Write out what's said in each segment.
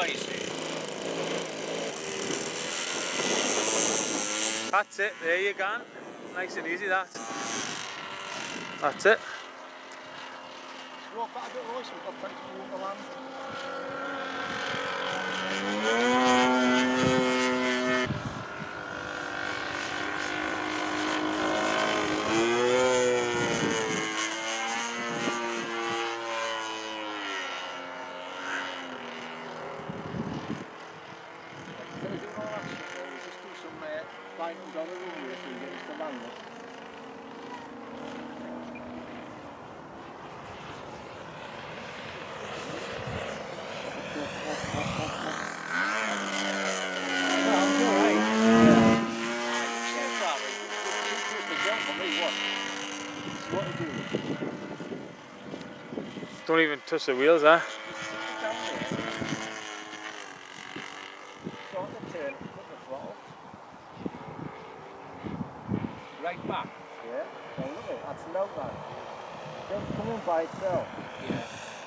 noisy. That's it, there you go. Nice and easy that. That's it. Walk that a bit lower we've got plenty to walk around. Just do some uh, final dollar runway so we get us to land it. Don't even touch the wheels, huh? Right back. Yeah, now look at it, that's low man. It's coming by itself. Yeah.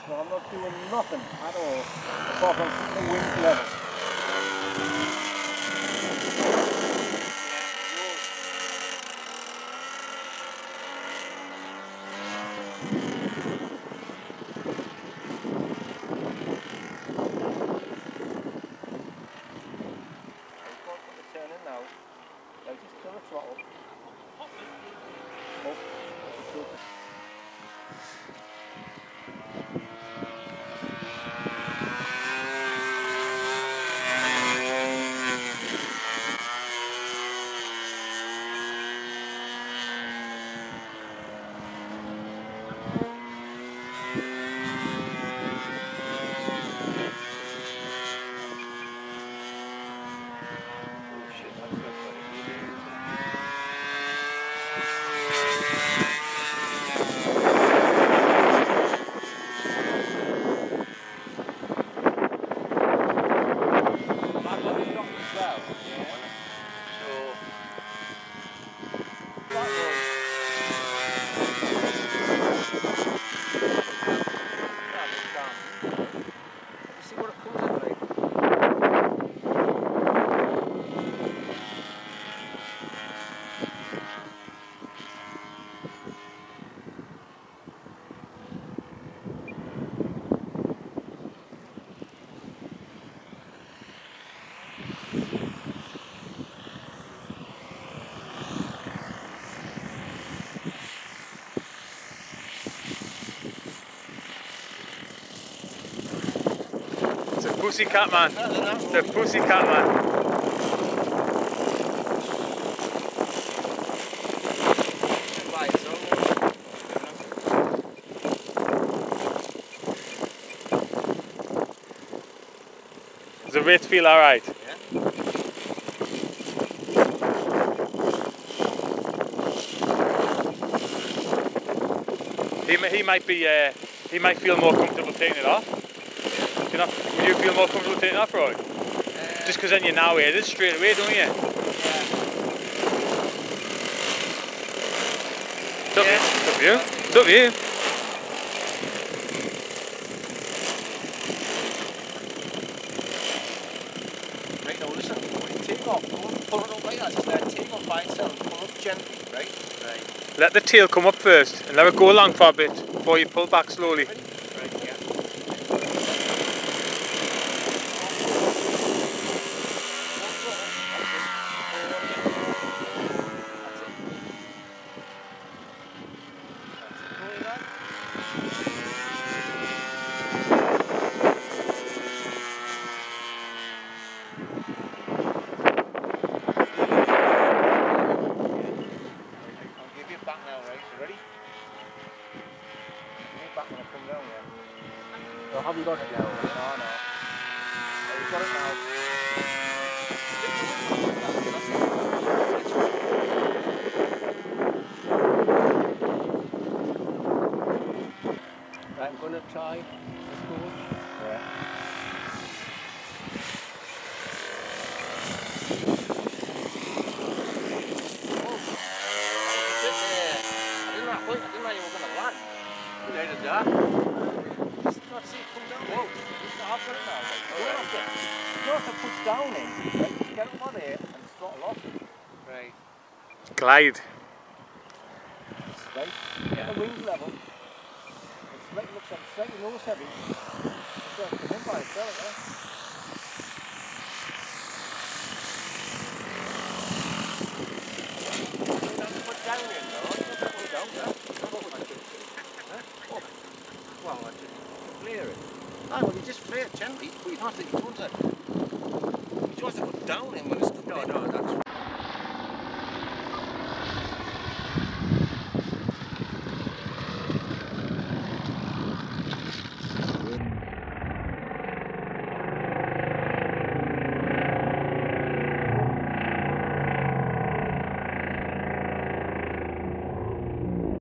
So I'm not doing nothing at all apart from keeping the wind level. I've got to turn in now. Now just kill the throttle. Oh. Pussycat man. A pussycat man. Does the weight feel alright? He, he might be, uh, he might feel more comfortable taking it off. Not, would you feel more comfortable taking off, Roy? Just because then you're now headed straight away, don't you? Yeah. up, it's up to you. It's up you. Right now, listen, when you take off, pull it up like that, just let it take off by itself, pull up gently, right? Right. Let the tail come up first and let it go along for a bit before you pull back slowly. Right, yeah. I'll give you it back now, right? You ready? Give me it back when I come down, Oh, have you got it now? No, no. Oh, you've got it now. Right, I'm to try this one. Yeah. Oh, I didn't know, not see it come down. Whoa. I've got it now. You don't have to, you don't have to push down in. Right? Just get up on there and throttle off. Right. Glide. Right? Yeah. The wings level. It's slightly looks like slightly nose heavy. It's in by itself, yeah? Down in though. You don't know what we're down there. Well, I flare Ah, well, you just play it gently, but you don't have to, you don't